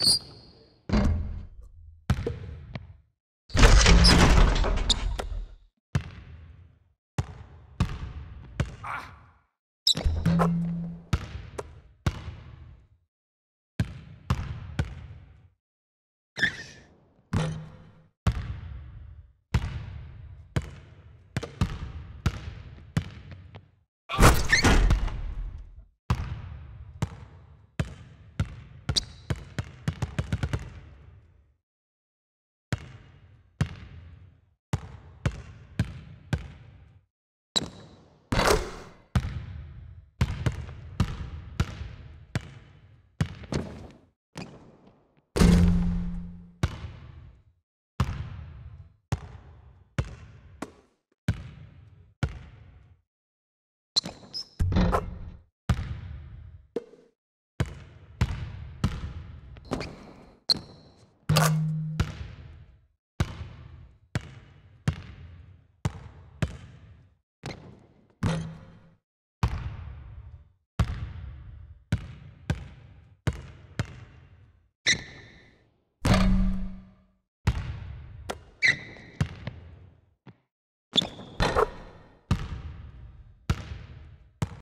you